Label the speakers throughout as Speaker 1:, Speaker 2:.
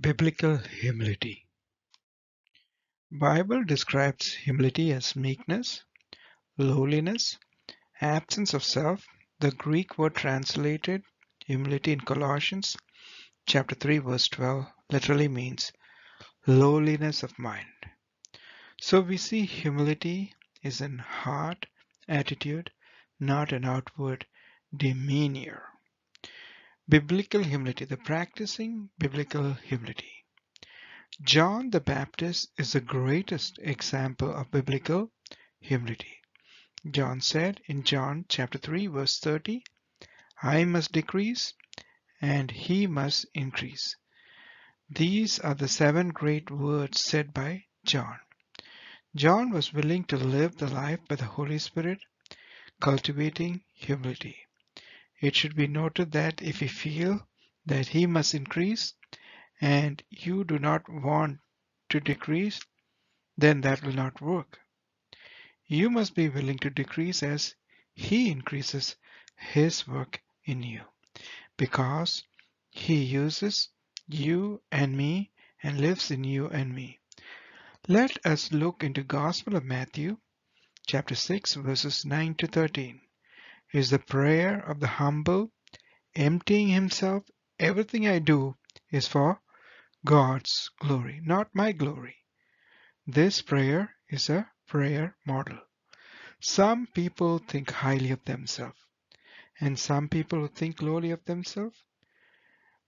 Speaker 1: Biblical humility. Bible describes humility as meekness, lowliness, absence of self. The Greek word translated humility in Colossians chapter 3 verse 12 literally means lowliness of mind. So we see humility is an heart attitude, not an outward demeanor. Biblical humility, the practicing biblical humility. John the Baptist is the greatest example of biblical humility. John said in John chapter 3 verse 30, I must decrease and he must increase. These are the seven great words said by John. John was willing to live the life by the Holy Spirit, cultivating humility. It should be noted that if you feel that he must increase and you do not want to decrease, then that will not work. You must be willing to decrease as he increases his work in you because he uses you and me and lives in you and me. Let us look into Gospel of Matthew chapter 6 verses 9 to 13 is the prayer of the humble, emptying himself. Everything I do is for God's glory, not my glory. This prayer is a prayer model. Some people think highly of themselves, and some people think lowly of themselves.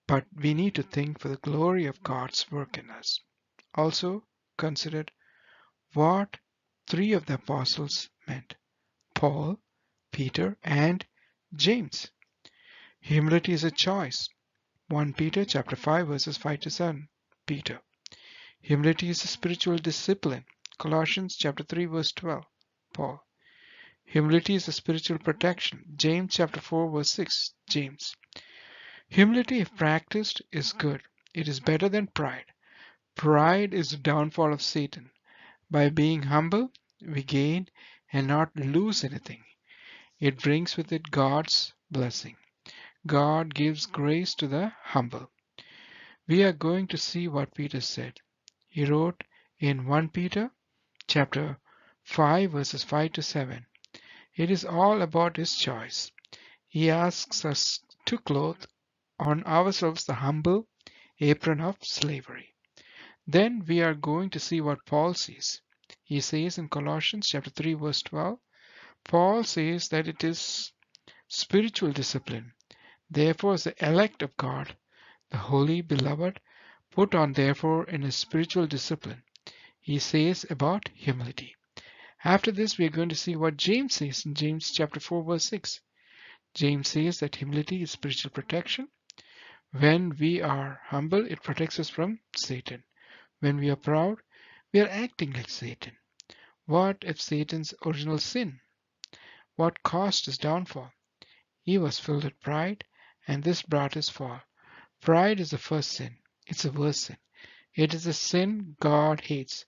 Speaker 1: But we need to think for the glory of God's work in us. Also, consider what three of the apostles meant Paul, Peter and James. Humility is a choice. 1 Peter chapter 5 verses 5 to 7. Peter. Humility is a spiritual discipline. Colossians chapter 3 verse 12. Paul. Humility is a spiritual protection. James chapter 4 verse 6. James. Humility if practiced is good. It is better than pride. Pride is the downfall of Satan. By being humble, we gain and not lose anything. It brings with it God's blessing. God gives grace to the humble. We are going to see what Peter said. He wrote in 1 Peter chapter 5 verses 5 to 7. It is all about his choice. He asks us to clothe on ourselves the humble apron of slavery. Then we are going to see what Paul says. He says in Colossians chapter 3 verse 12, Paul says that it is spiritual discipline. Therefore, as the elect of God, the holy beloved, put on therefore in a spiritual discipline. He says about humility. After this, we are going to see what James says in James chapter 4, verse 6. James says that humility is spiritual protection. When we are humble, it protects us from Satan. When we are proud, we are acting like Satan. What if Satan's original sin what caused his downfall? He was filled with pride, and this brought his fall. Pride is the first sin. It's the worst sin. It is a sin God hates.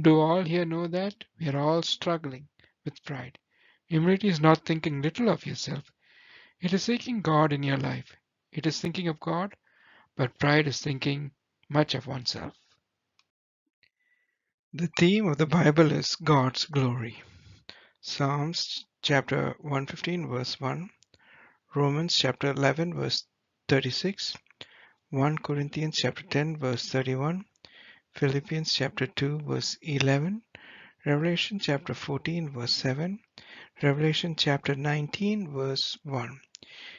Speaker 1: Do all here know that? We are all struggling with pride. Humility is not thinking little of yourself. It is seeking God in your life. It is thinking of God, but pride is thinking much of oneself. The theme of the Bible is God's glory. Psalms chapter 115 verse 1, Romans chapter 11 verse 36, 1 Corinthians chapter 10 verse 31, Philippians chapter 2 verse 11, Revelation chapter 14 verse 7, Revelation chapter 19 verse 1.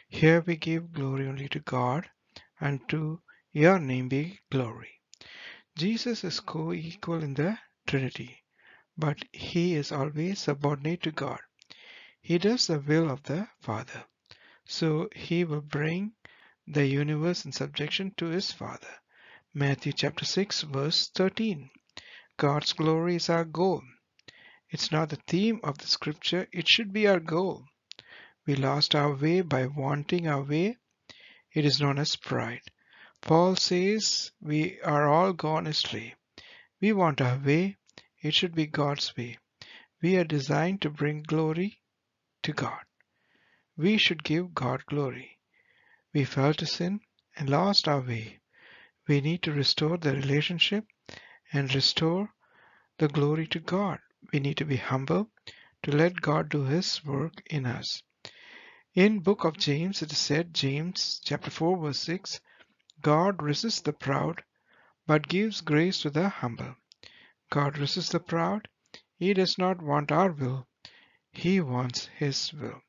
Speaker 1: Here we give glory only to God and to your name be glory. Jesus is co-equal in the Trinity, but he is always subordinate to God. He does the will of the Father. So he will bring the universe in subjection to his Father. Matthew chapter 6 verse 13. God's glory is our goal. It's not the theme of the scripture, it should be our goal. We lost our way by wanting our way. It is known as pride. Paul says we are all gone astray. We want our way, it should be God's way. We are designed to bring glory to God. We should give God glory. We fell to sin and lost our way. We need to restore the relationship and restore the glory to God. We need to be humble to let God do his work in us. In book of James it is said James chapter 4 verse 6 God resists the proud but gives grace to the humble. God resists the proud. He does not want our will. He wants his will.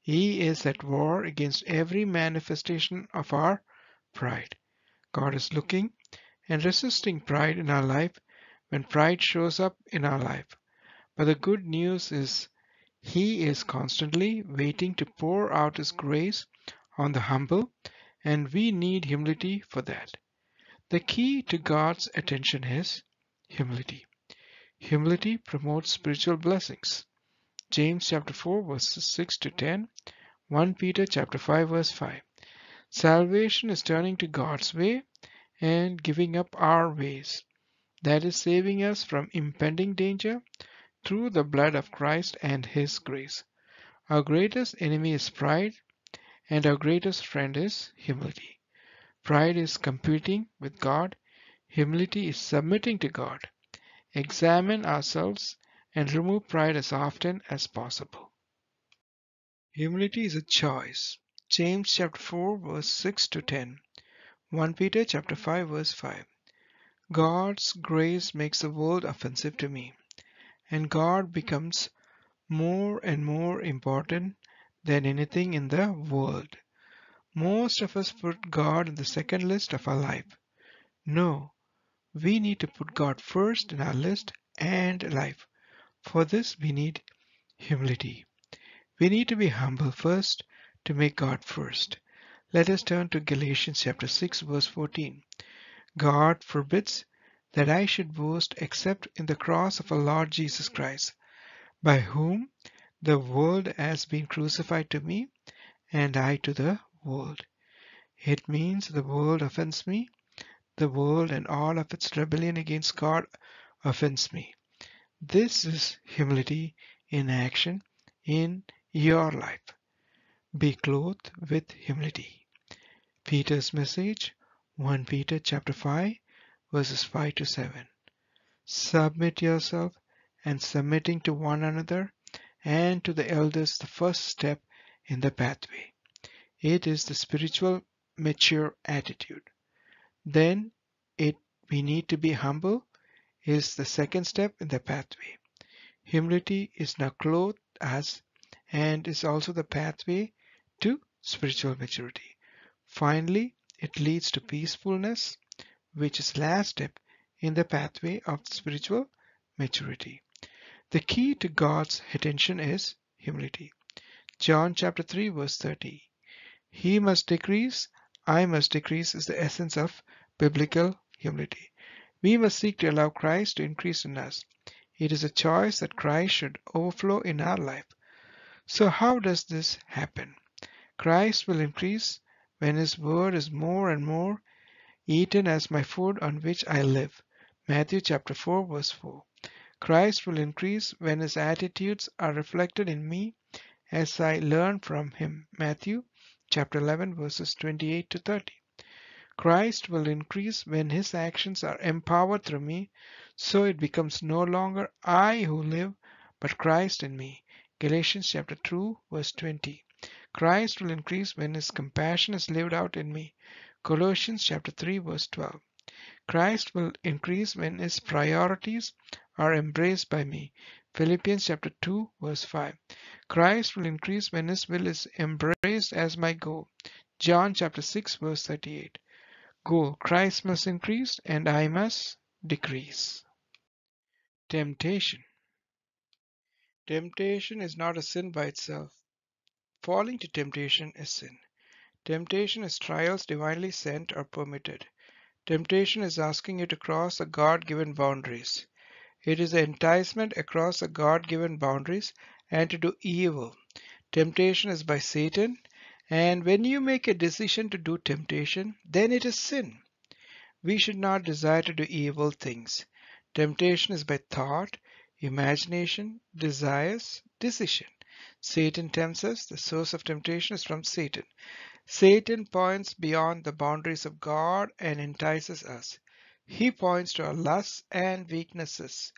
Speaker 1: He is at war against every manifestation of our pride. God is looking and resisting pride in our life when pride shows up in our life. But the good news is He is constantly waiting to pour out His grace on the humble, and we need humility for that. The key to God's attention is humility. Humility promotes spiritual blessings. James chapter 4 verses 6 to 10, 1 Peter chapter 5 verse 5. Salvation is turning to God's way and giving up our ways. That is saving us from impending danger through the blood of Christ and His grace. Our greatest enemy is pride, and our greatest friend is humility. Pride is competing with God, humility is submitting to God. Examine ourselves and remove pride as often as possible. Humility is a choice. James chapter 4 verse 6 to 10. 1 Peter chapter 5 verse 5. God's grace makes the world offensive to me, and God becomes more and more important than anything in the world. Most of us put God in the second list of our life. No, we need to put God first in our list and life. For this, we need humility. We need to be humble first to make God first. Let us turn to Galatians chapter 6 verse 14. God forbids that I should boast except in the cross of our Lord Jesus Christ, by whom the world has been crucified to me, and I to the world. It means the world offends me, the world and all of its rebellion against God offends me. This is humility in action in your life. Be clothed with humility. Peter's message 1 Peter chapter 5 verses 5 to 7. Submit yourself and submitting to one another and to the elders the first step in the pathway. It is the spiritual mature attitude. Then it we need to be humble is the second step in the pathway. Humility is now clothed as and is also the pathway to spiritual maturity. Finally, it leads to peacefulness, which is last step in the pathway of spiritual maturity. The key to God's attention is humility. John chapter 3 verse 30. He must decrease, I must decrease is the essence of biblical humility. We must seek to allow Christ to increase in us. It is a choice that Christ should overflow in our life. So how does this happen? Christ will increase when His word is more and more eaten as my food on which I live. Matthew chapter 4 verse 4. Christ will increase when his attitudes are reflected in me as I learn from him. Matthew chapter 11 verses 28 to 30. Christ will increase when his actions are empowered through me, so it becomes no longer I who live, but Christ in me. Galatians chapter 2 verse 20. Christ will increase when his compassion is lived out in me. Colossians chapter 3 verse 12. Christ will increase when his priorities are embraced by me. Philippians chapter 2 verse 5. Christ will increase when his will is embraced as my goal. John chapter 6 verse 38. Goal Christ must increase and I must decrease. Temptation. Temptation is not a sin by itself. Falling to temptation is sin. Temptation is trials divinely sent or permitted. Temptation is asking you to cross the God given boundaries. It is an enticement across the God given boundaries and to do evil. Temptation is by Satan, and when you make a decision to do temptation, then it is sin. We should not desire to do evil things. Temptation is by thought, imagination, desires, decision. Satan tempts us. The source of temptation is from Satan. Satan points beyond the boundaries of God and entices us. He points to our lusts and weaknesses.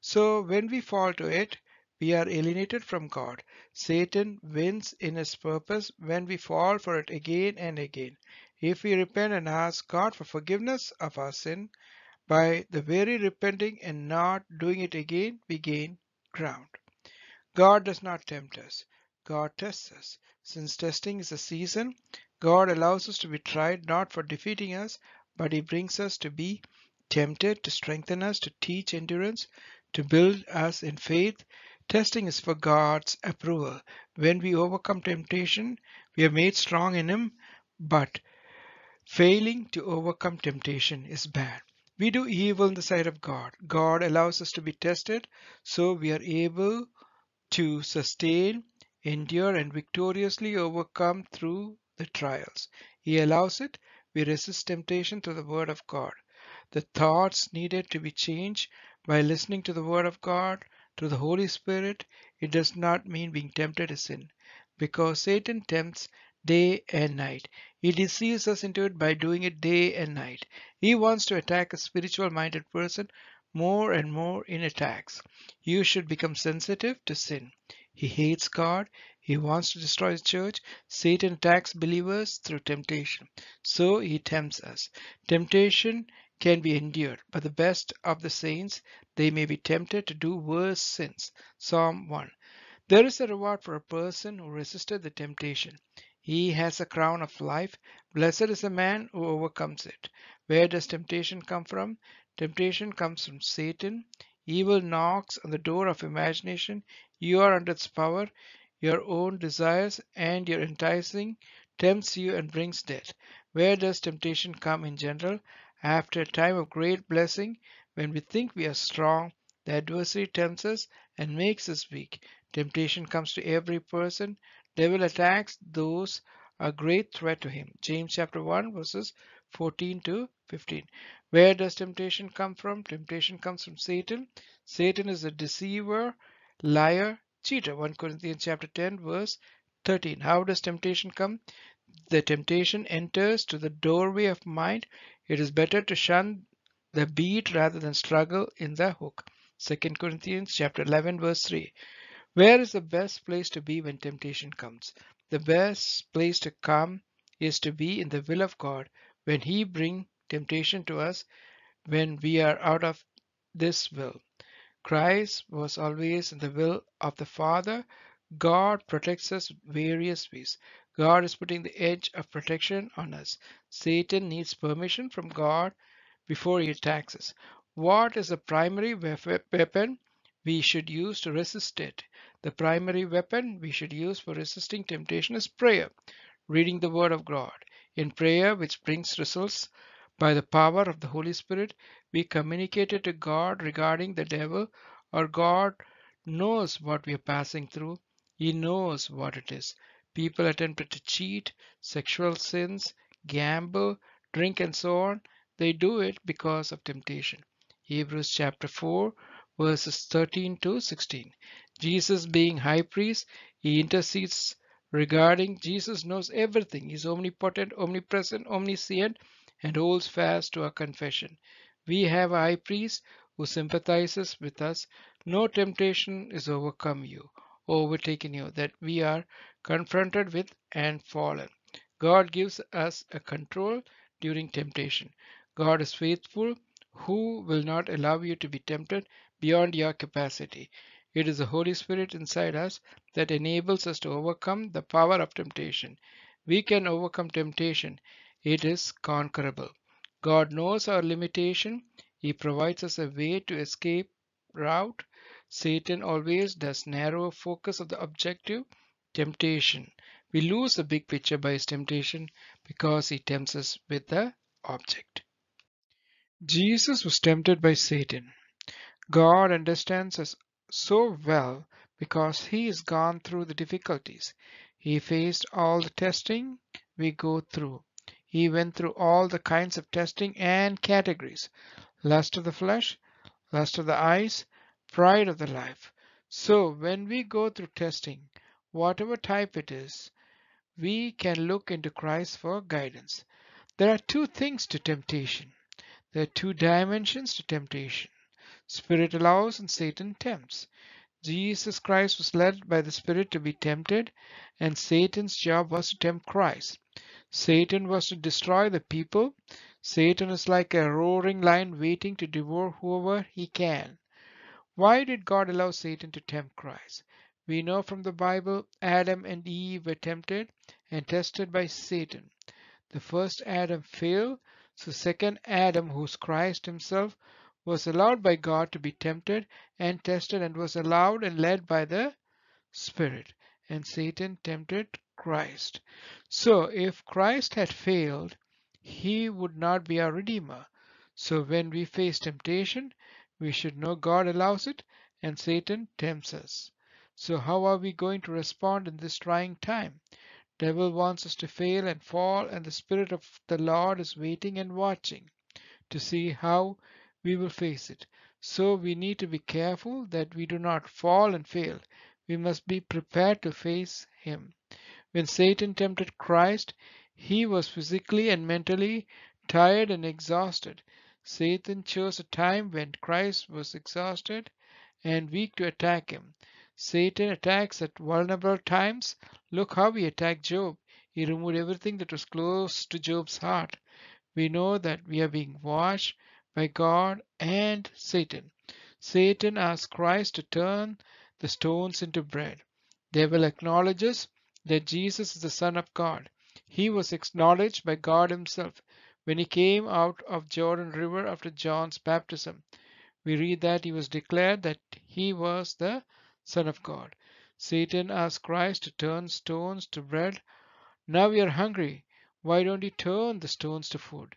Speaker 1: So when we fall to it, we are alienated from God. Satan wins in his purpose when we fall for it again and again. If we repent and ask God for forgiveness of our sin, by the very repenting and not doing it again, we gain ground. God does not tempt us. God tests us. Since testing is a season, God allows us to be tried not for defeating us, but He brings us to be tempted, to strengthen us, to teach endurance, to build us in faith. Testing is for God's approval. When we overcome temptation, we are made strong in Him, but failing to overcome temptation is bad. We do evil in the sight of God. God allows us to be tested so we are able to sustain, endure, and victoriously overcome through the trials. He allows it. We resist temptation through the Word of God. The thoughts needed to be changed by listening to the Word of God, to the Holy Spirit. It does not mean being tempted to sin, because Satan tempts day and night. He deceives us into it by doing it day and night. He wants to attack a spiritual minded person more and more in attacks. You should become sensitive to sin. He hates God. He wants to destroy the church. Satan attacks believers through temptation. So he tempts us. Temptation can be endured, but the best of the saints, they may be tempted to do worse sins. Psalm 1. There is a reward for a person who resisted the temptation. He has a crown of life. Blessed is the man who overcomes it. Where does temptation come from? Temptation comes from Satan. Evil knocks on the door of imagination. You are under its power. Your own desires and your enticing tempts you and brings death. Where does temptation come in general? After a time of great blessing, when we think we are strong, the adversary tempts us and makes us weak. Temptation comes to every person. Devil attacks those a great threat to him. James chapter 1 verses 14 to 15. Where does temptation come from? Temptation comes from Satan. Satan is a deceiver, liar, cheater. 1 Corinthians chapter 10 verse 13. How does temptation come? The temptation enters to the doorway of mind. It is better to shun the beat rather than struggle in the hook. 2 Corinthians chapter 11 verse 3. Where is the best place to be when temptation comes? The best place to come is to be in the will of God when He bring temptation to us when we are out of this will. Christ was always in the will of the Father. God protects us various ways. God is putting the edge of protection on us. Satan needs permission from God before he attacks us. What is the primary weapon we should use to resist it? The primary weapon we should use for resisting temptation is prayer, reading the Word of God. In prayer, which brings results by the power of the Holy Spirit, we communicated to God regarding the devil, or God knows what we are passing through. He knows what it is. People are tempted to cheat, sexual sins, gamble, drink, and so on. They do it because of temptation. Hebrews chapter 4, verses 13 to 16. Jesus being high priest, he intercedes regarding Jesus knows everything. He's omnipotent, omnipresent, omniscient, and holds fast to our confession. We have a high priest who sympathizes with us. No temptation is overcome you, overtaken you, that we are confronted with and fallen. God gives us a control during temptation. God is faithful, who will not allow you to be tempted beyond your capacity. It is the Holy Spirit inside us that enables us to overcome the power of temptation. We can overcome temptation. It is conquerable. God knows our limitation. He provides us a way to escape route. Satan always does narrow focus of the objective, temptation. We lose the big picture by his temptation because he tempts us with the object. Jesus was tempted by Satan. God understands us so well because he has gone through the difficulties. He faced all the testing we go through. He went through all the kinds of testing and categories lust of the flesh, lust of the eyes, pride of the life. So when we go through testing, whatever type it is, we can look into Christ for guidance. There are two things to temptation. There are two dimensions to temptation. Spirit allows and Satan tempts. Jesus Christ was led by the Spirit to be tempted, and Satan's job was to tempt Christ. Satan was to destroy the people. Satan is like a roaring lion waiting to devour whoever he can. Why did God allow Satan to tempt Christ? We know from the Bible Adam and Eve were tempted and tested by Satan. The first Adam failed, so second Adam, who's Christ himself, was allowed by God to be tempted and tested and was allowed and led by the Spirit. And Satan tempted Christ. So if Christ had failed, he would not be our Redeemer. So when we face temptation, we should know God allows it and Satan tempts us. So how are we going to respond in this trying time? Devil wants us to fail and fall and the Spirit of the Lord is waiting and watching to see how we will face it. So we need to be careful that we do not fall and fail. We must be prepared to face him. When Satan tempted Christ, he was physically and mentally tired and exhausted. Satan chose a time when Christ was exhausted and weak to attack him. Satan attacks at vulnerable times. Look how he attacked Job. He removed everything that was close to Job's heart. We know that we are being watched by God and Satan. Satan asked Christ to turn the stones into bread. Devil acknowledges that Jesus is the Son of God. He was acknowledged by God himself when he came out of Jordan River after John's baptism. We read that he was declared that he was the Son of God. Satan asked Christ to turn stones to bread. Now we are hungry. Why don't you turn the stones to food?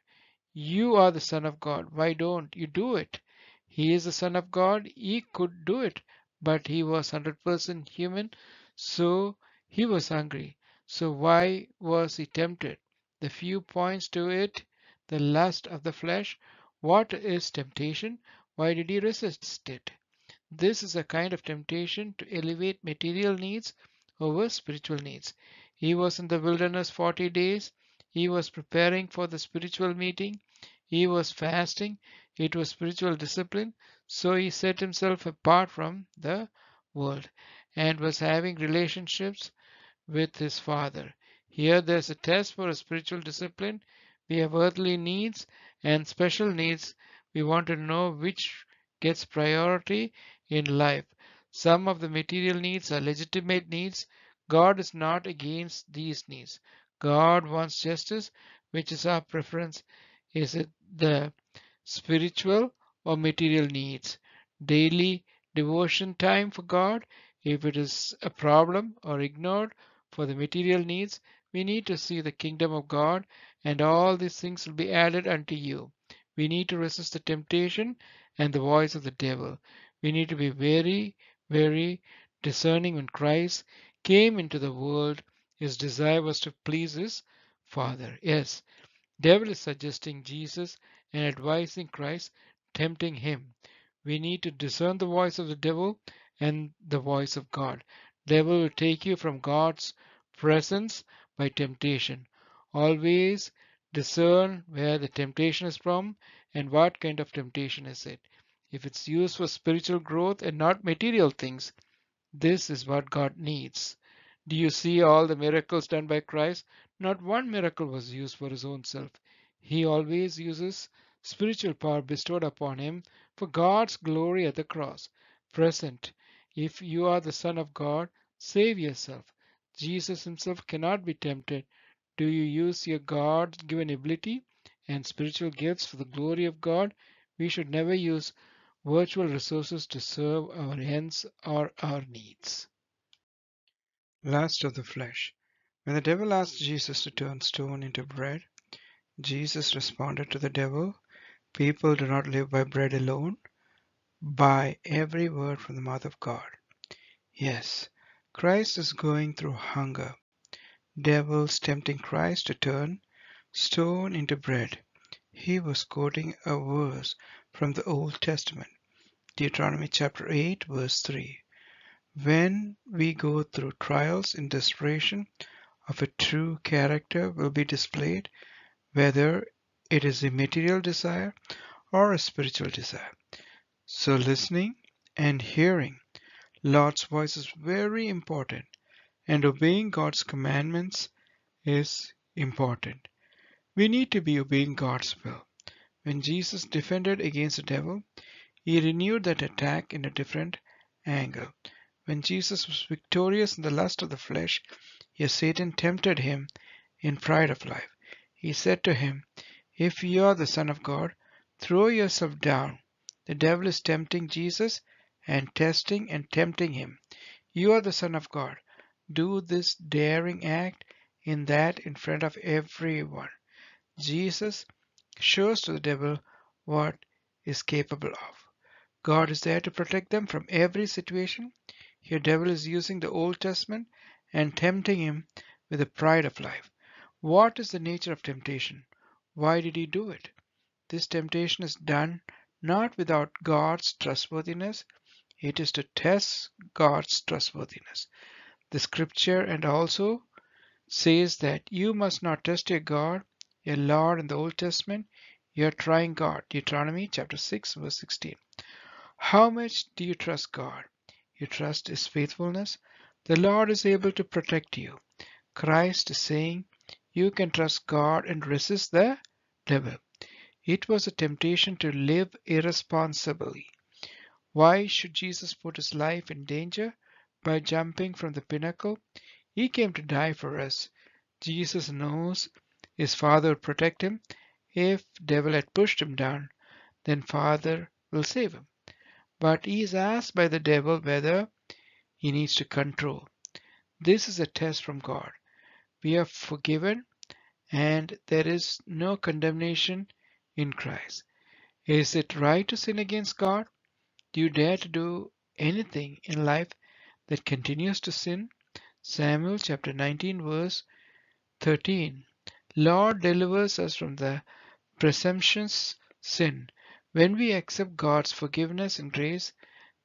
Speaker 1: You are the Son of God. Why don't you do it? He is the Son of God. He could do it, but he was 100% human, so he was hungry. So why was he tempted? The few points to it the lust of the flesh. What is temptation? Why did he resist it? This is a kind of temptation to elevate material needs over spiritual needs. He was in the wilderness 40 days. He was preparing for the spiritual meeting. He was fasting. It was spiritual discipline. So he set himself apart from the world and was having relationships with his father. Here there's a test for a spiritual discipline. We have earthly needs and special needs. We want to know which gets priority in life. Some of the material needs are legitimate needs. God is not against these needs. God wants justice, which is our preference. Is it the spiritual or material needs? Daily devotion time for God, if it is a problem or ignored for the material needs, we need to see the kingdom of God and all these things will be added unto you. We need to resist the temptation and the voice of the devil. We need to be very, very discerning when Christ came into the world. His desire was to please his Father. Yes, devil is suggesting Jesus and advising Christ, tempting him. We need to discern the voice of the devil and the voice of God. Devil will take you from God's presence by temptation. Always discern where the temptation is from and what kind of temptation is it. If it's used for spiritual growth and not material things, this is what God needs. Do you see all the miracles done by Christ? Not one miracle was used for his own self. He always uses spiritual power bestowed upon him for God's glory at the cross. Present, if you are the Son of God, save yourself. Jesus himself cannot be tempted. Do you use your God given ability and spiritual gifts for the glory of God? We should never use virtual resources to serve our ends or our needs. Last of the flesh. When the devil asked Jesus to turn stone into bread, Jesus responded to the devil, People do not live by bread alone, by every word from the mouth of God. Yes, Christ is going through hunger. Devils tempting Christ to turn stone into bread. He was quoting a verse from the Old Testament. Deuteronomy chapter 8 verse 3. When we go through trials in desperation, of a true character will be displayed, whether it is a material desire or a spiritual desire. So listening and hearing Lord's voice is very important and obeying God's commandments is important. We need to be obeying God's will. When Jesus defended against the devil, he renewed that attack in a different angle. When Jesus was victorious in the lust of the flesh, yet Satan tempted him in pride of life. He said to him, If you are the Son of God, throw yourself down. The devil is tempting Jesus and testing and tempting him. You are the Son of God. Do this daring act in that in front of everyone. Jesus shows to the devil what is capable of. God is there to protect them from every situation. Here devil is using the Old Testament and tempting him with the pride of life. What is the nature of temptation? Why did he do it? This temptation is done not without God's trustworthiness. It is to test God's trustworthiness. The scripture and also says that you must not test your God, your Lord in the Old Testament. You are trying God. Deuteronomy chapter 6 verse 16. How much do you trust God? You trust His faithfulness. The Lord is able to protect you. Christ is saying you can trust God and resist the devil. It was a temptation to live irresponsibly. Why should Jesus put his life in danger by jumping from the pinnacle? He came to die for us. Jesus knows his Father will protect him. If devil had pushed him down, then Father will save him. But he is asked by the devil whether he needs to control. This is a test from God. We are forgiven and there is no condemnation in Christ. Is it right to sin against God? Do you dare to do anything in life that continues to sin? Samuel chapter 19 verse 13. Lord delivers us from the presumptuous sin. When we accept God's forgiveness and grace,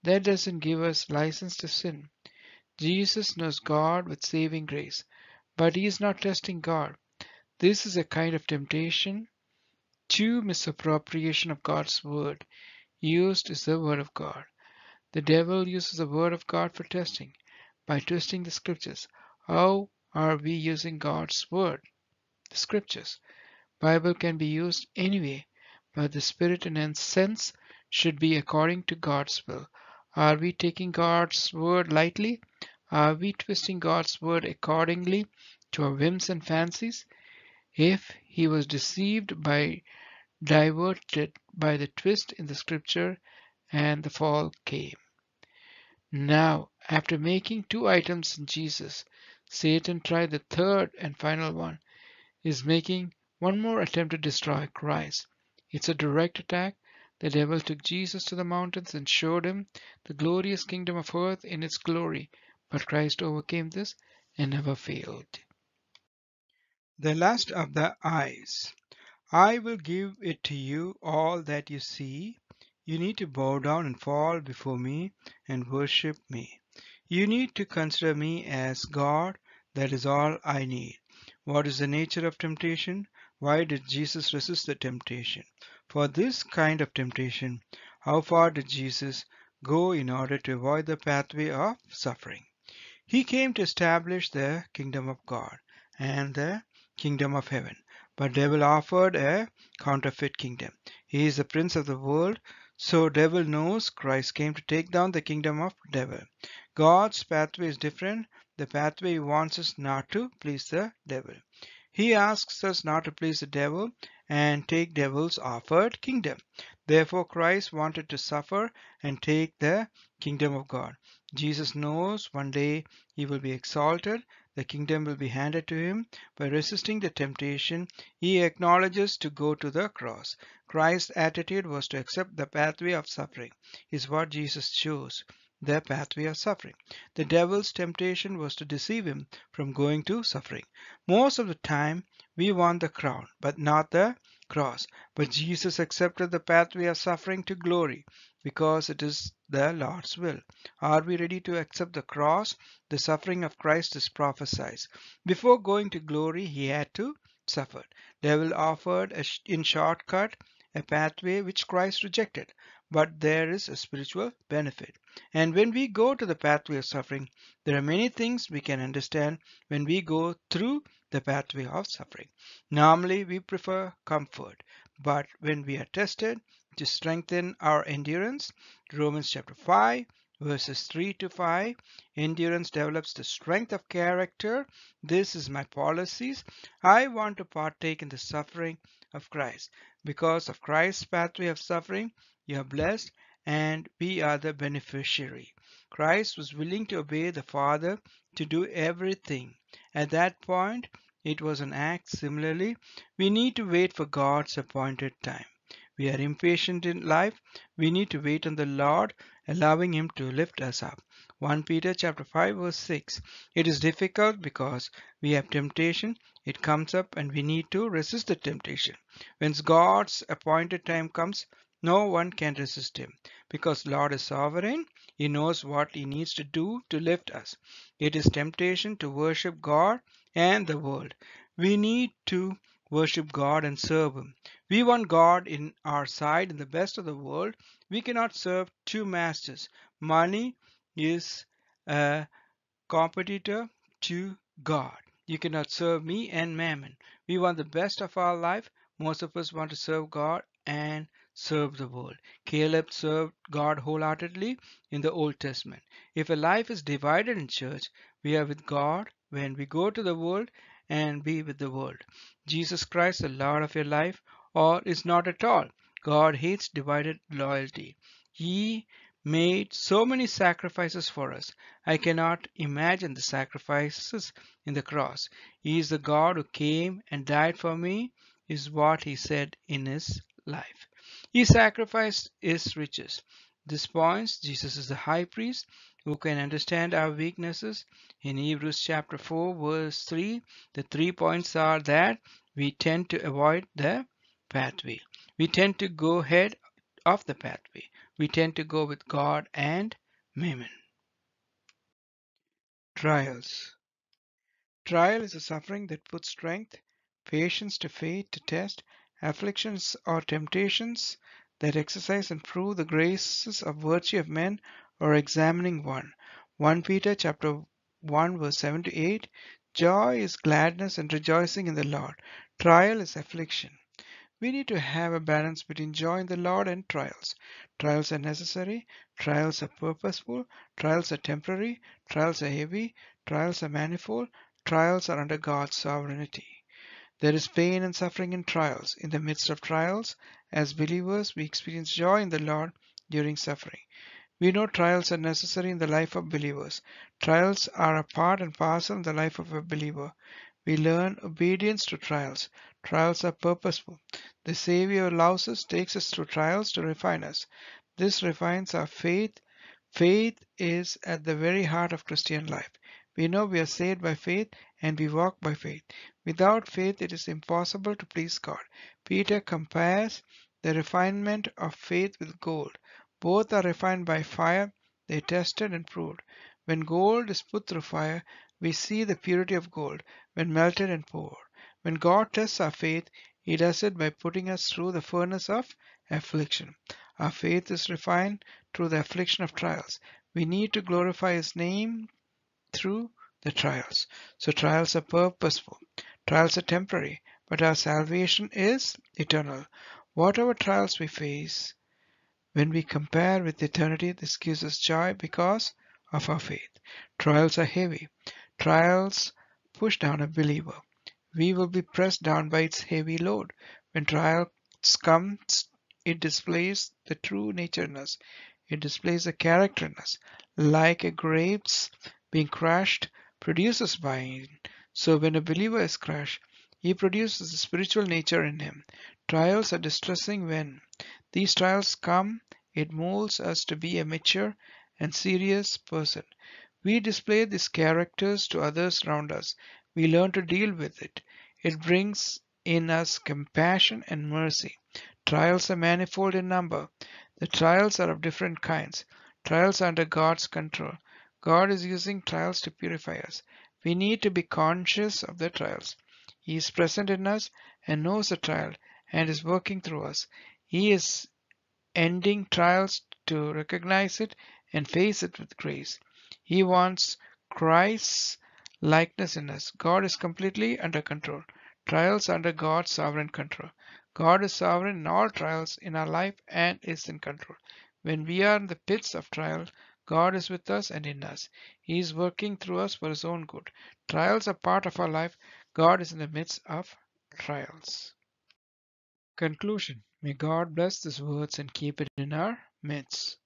Speaker 1: that doesn't give us license to sin. Jesus knows God with saving grace, but he is not testing God. This is a kind of temptation to misappropriation of God's word. Used is the word of God. The devil uses the word of God for testing. By twisting the scriptures, how are we using God's word? The scriptures. Bible can be used anyway but the spirit and sense should be according to God's will. Are we taking God's word lightly? Are we twisting God's word accordingly to our whims and fancies? If he was deceived by diverted by the twist in the scripture and the fall came. Now, after making two items in Jesus, Satan tried the third and final one, is making one more attempt to destroy Christ. It's a direct attack. The devil took Jesus to the mountains and showed him the glorious kingdom of earth in its glory, but Christ overcame this and never failed.
Speaker 2: The lust of the eyes. I will give it to you all that you see. You need to bow down and fall before me and worship me. You need to consider me as God. That is all I need. What is the nature of temptation? Why did Jesus resist the temptation? For this kind of temptation, how far did Jesus go in order to avoid the pathway of suffering? He came to establish the kingdom of God and the kingdom of heaven. But devil offered a counterfeit kingdom. He is the prince of the world, so devil knows Christ came to take down the kingdom of devil. God's pathway is different. The pathway he wants us not to please the devil. He asks us not to please the devil and take devil's offered kingdom. Therefore Christ wanted to suffer and take the kingdom of God. Jesus knows one day he will be exalted, the kingdom will be handed to him. By resisting the temptation, he acknowledges to go to the cross. Christ's attitude was to accept the pathway of suffering, is what Jesus chose. the pathway of suffering. The devil's temptation was to deceive him from going to suffering. Most of the time, we want the crown, but not the cross. But Jesus accepted the pathway of suffering to glory because it is the Lord's will. Are we ready to accept the cross? The suffering of Christ is prophesied. Before going to glory, he had to suffer. Devil offered a sh- in shortcut a pathway which Christ rejected, but there is a spiritual benefit. And when we go to the pathway of suffering, there are many things we can understand when we go through the pathway of suffering. Normally, we prefer comfort, but when we are tested to strengthen our endurance, Romans chapter 5, verses 3 to 5, endurance develops the strength of character. This is my policies. I want to partake in the suffering of Christ. Because of Christ's pathway of suffering, you are blessed and we are the beneficiary. Christ was willing to obey the Father to do everything. At that point, it was an act. Similarly, we need to wait for God's appointed time. We are impatient in life. We need to wait on the Lord, allowing Him to lift us up. 1 Peter chapter 5 verse 6. It is difficult because we have temptation. It comes up and we need to resist the temptation. When God's appointed time comes, no one can resist him because Lord is sovereign. He knows what he needs to do to lift us. It is temptation to worship God and the world. We need to worship God and serve him. We want God in our side in the best of the world. We cannot serve two masters. Money is a competitor to God. You cannot serve me and mammon. We want the best of our life. Most of us want to serve God and serve the world. Caleb served God wholeheartedly in the Old Testament. If a life is divided in church, we are with God when we go to the world and be with the world. Jesus Christ, the Lord of your life, or is not at all. God hates divided loyalty. He made so many sacrifices for us. I cannot imagine the sacrifices in the cross. He is the God who came and died for me, is what he said in his life. He sacrificed his riches. This points Jesus is the high priest who can understand our weaknesses. In Hebrews chapter 4 verse 3, the three points are that we tend to avoid the pathway. We tend to go ahead of the pathway. We tend to go with God and mammon.
Speaker 1: Trials. Trial is a suffering that puts strength, patience to faith to test, afflictions or temptations that exercise and prove the graces of virtue of men or examining one. 1 Peter chapter 1 verse 7 to 8 Joy is gladness and rejoicing in the Lord. Trial is affliction. We need to have a balance between joy in the Lord and trials. Trials are necessary, trials are purposeful, trials are temporary, trials are heavy, trials are manifold, trials are under God's sovereignty. There is pain and suffering in trials. In the midst of trials, as believers, we experience joy in the Lord during suffering. We know trials are necessary in the life of believers. Trials are a part and parcel in the life of a believer. We learn obedience to trials. Trials are purposeful. The Savior allows us, takes us through trials to refine us. This refines our faith. Faith is at the very heart of Christian life. We know we are saved by faith and we walk by faith. Without faith, it is impossible to please God. Peter compares the refinement of faith with gold. Both are refined by fire. They tested and proved. When gold is put through fire, we see the purity of gold when melted and poured. When God tests our faith, He does it by putting us through the furnace of affliction. Our faith is refined through the affliction of trials. We need to glorify His name through the trials. So trials are purposeful. Trials are temporary, but our salvation is eternal. Whatever trials we face, when we compare with eternity, this gives us joy because of our faith. Trials are heavy. Trials push down a believer. We will be pressed down by its heavy load. When trials come, it displays the true nature in us. It displays the character in us. Like a grapes being crushed produces wine. So when a believer is crushed, he produces the spiritual nature in him. Trials are distressing when these trials come. It molds us to be a mature and serious person. We display these characters to others around us. We learn to deal with it. It brings in us compassion and mercy. Trials are manifold in number. The trials are of different kinds. Trials are under God's control. God is using trials to purify us. We need to be conscious of the trials. He is present in us and knows the trial and is working through us. He is ending trials to recognize it and face it with grace. He wants Christ's likeness in us. God is completely under control. Trials under God's sovereign control. God is sovereign in all trials in our life and is in control. When we are in the pits of trial, God is with us and in us. He is working through us for His own good. Trials are part of our life. God is in the midst of trials. Conclusion May God bless these words and keep it in our midst.